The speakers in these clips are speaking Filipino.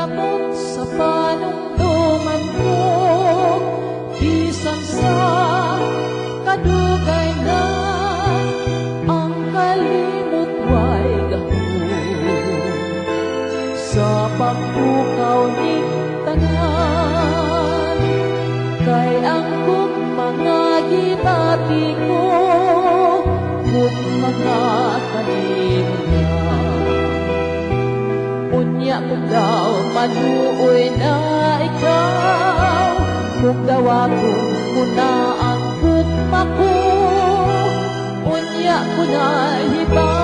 Migamot sa panumduman ko. Bisan sa kadugay na Ang kalimot way Sa pagbukaw ni tanan Kay ang kong mga gibati ko Kung mga kanina Unya ko daw manuoy na ikaw Kung daw ako muna ang kukma ko Unya ko na hibaw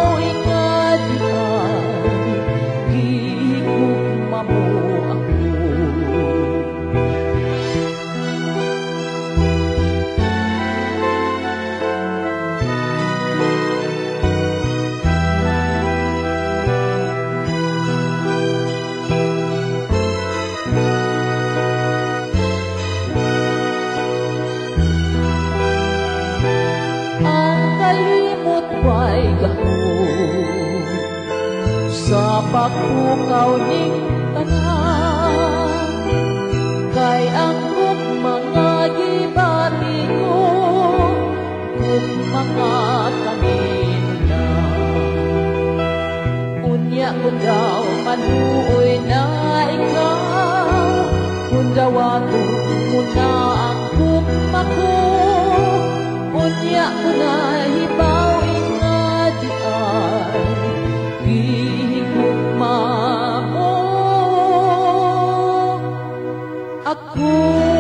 ko daw manuoy na ikaw kung daw ato muna ang kukma ko Unya ko Ako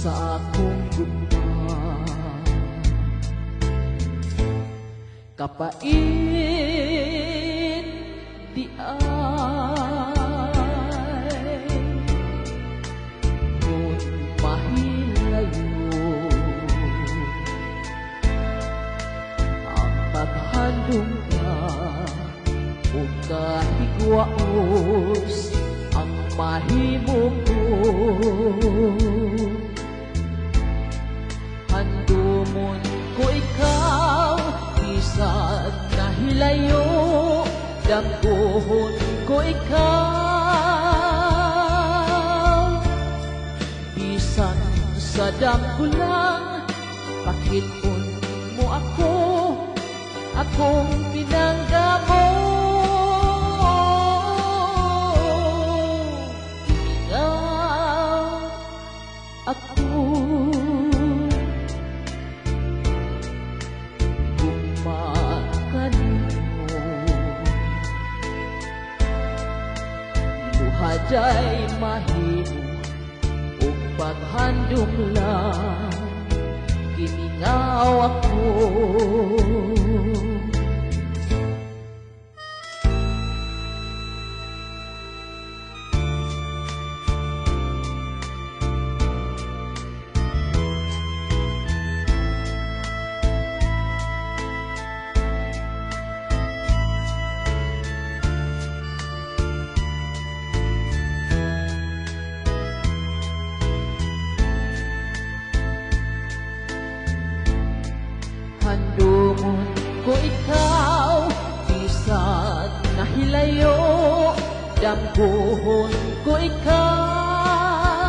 Sa akong gugma Kapain di ay Kung mahilayo Ang paghandong ka O kahigwaos Ang mahimong ko Handumon ko ikaw Isang nahilayo Dampuhon ko ikaw Bisan sa damko lang Pakitun mo ako Akong pinangga mo Luhaday mahimo O paghandong lang. Giningaw ako Dampuhon ko ikaw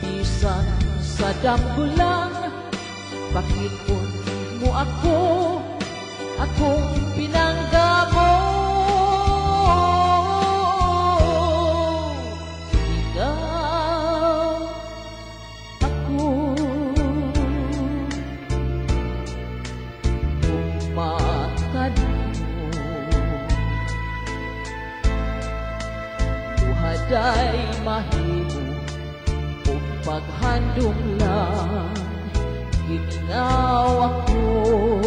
Bisan sa damgo lang. Pakipon mo ako Akong pinangga day mahimo Kung paghandong lang Giminaw ako.